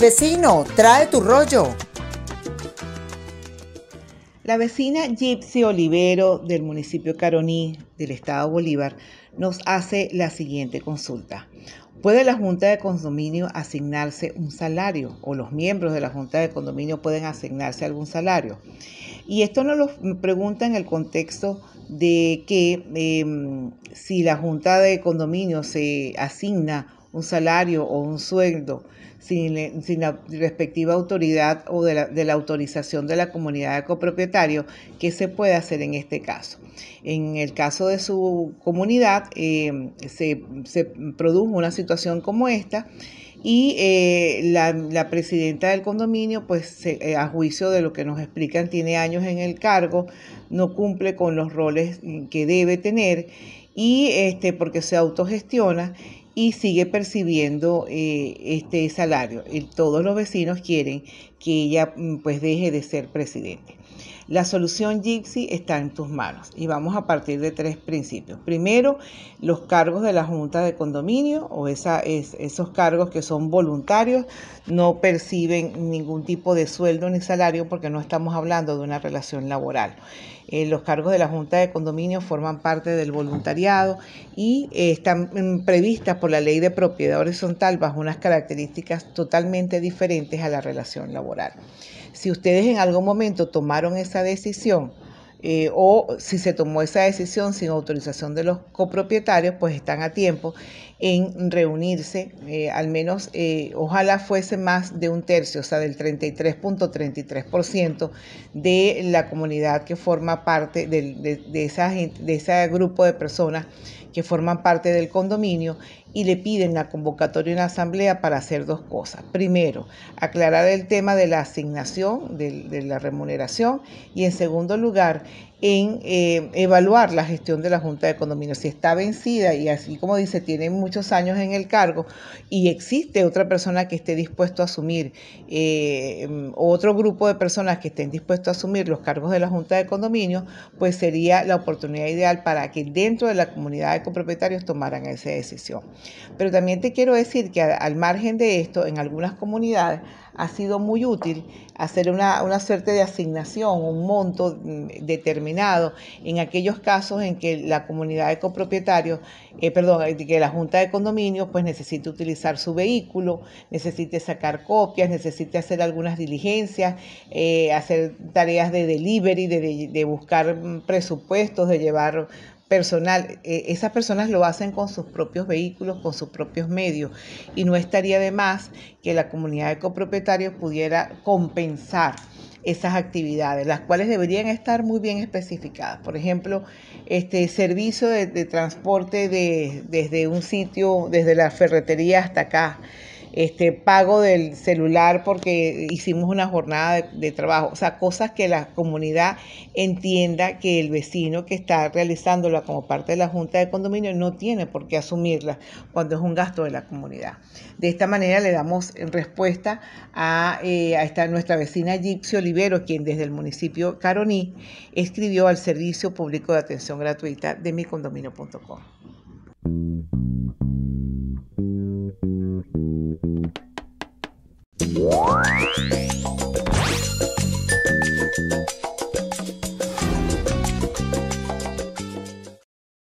Vecino, trae tu rollo. La vecina Gypsy Olivero del municipio Caroní del estado Bolívar nos hace la siguiente consulta. ¿Puede la Junta de Condominio asignarse un salario o los miembros de la Junta de Condominio pueden asignarse algún salario? Y esto nos lo pregunta en el contexto de que em, si la Junta de Condominio se asigna un salario o un sueldo sin, la respectiva autoridad o de la, autorización de la comunidad de copropietarios, ¿qué se puede hacer en este caso? En el caso de su comunidad eh, se, produjo una situación como esta y eh, la, presidenta del condominio, pues eh, a juicio de lo que nos explican, tiene años en el cargo, no cumple con los roles que debe tener y este, porque se autogestiona y sigue percibiendo eh, este salario. Y todos los vecinos quieren que ella mm, pues deje de ser presidente. La solución Gypsy está en tus manos y vamos a partir de tres principios. Primero, los cargos de la Junta de Condominio o esos cargos que son voluntarios no perciben ningún tipo de sueldo ni salario porque no estamos hablando de una relación laboral. Eh, los cargos de la Junta de Condominio forman parte del voluntariado y eh, están mm, previstas por la ley de propiedad horizontal bajo unas características totalmente diferentes a la relación laboral. Si ustedes en algún momento tomaron esa decisión, eh, o si se tomó esa decisión sin autorización de los copropietarios, pues están a tiempo en reunirse, eh, al menos eh, ojalá fuese más de un tercio, o sea, del 33.33% de la comunidad que forma parte de, de, de ese grupo de personas que forman parte del condominio y le piden la convocatoria en la asamblea para hacer dos cosas. Primero, aclarar el tema de la asignación, de, la remuneración y en segundo lugar, en eh, evaluar la gestión de la Junta de Condominio. Si está vencida y así como dice, tiene muchos años en el cargo y existe otra persona que esté dispuesto a asumir, eh, otro grupo de personas que estén dispuestos a asumir los cargos de la Junta de Condominio, pues sería la oportunidad ideal para que dentro de la comunidad de copropietarios tomaran esa decisión. Pero también te quiero decir que al margen de esto, en algunas comunidades ha sido muy útil hacer una, una suerte de asignación, un monto mm, en aquellos casos en que la comunidad de copropietarios, eh, perdón, que la junta de condominio pues necesite utilizar su vehículo, necesite sacar copias, necesite hacer algunas diligencias, eh, hacer tareas de delivery, de, de buscar mm, presupuestos, de llevar personal. Eh, esas personas lo hacen con sus propios vehículos, con sus propios medios, y no estaría de más que la comunidad de copropietarios pudiera compensar esas actividades, las cuales deberían estar muy bien especificadas. Por ejemplo, este servicio de, transporte de, desde un sitio, desde la ferretería hasta acá, este pago del celular porque hicimos una jornada de, trabajo, o sea, cosas que la comunidad entienda que el vecino que está realizándola como parte de la Junta de Condominio no tiene por qué asumirla cuando es un gasto de la comunidad. De esta manera le damos respuesta a, eh, a esta, nuestra vecina Gypsy Olivero, quien desde el municipio Caroní escribió al Servicio Público de Atención Gratuita de micondominio.com. Why?